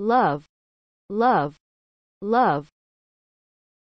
love love love.